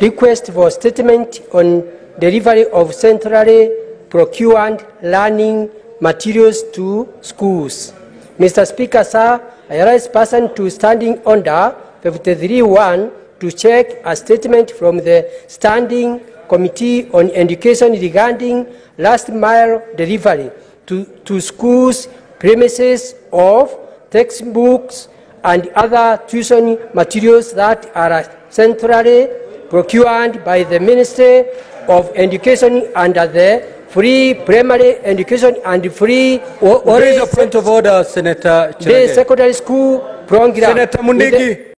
request for statement on delivery of centrally procured learning materials to schools. Mr. Speaker, sir, I rise person to standing order 53.1 to check a statement from the Standing Committee on Education regarding last mile delivery to, to schools premises of textbooks and other tuition materials that are centrally procured by the Ministry of Education under the Free Primary Education and Free What is a point of order, Senator Day The Secondary School Program. Senator Mundigi.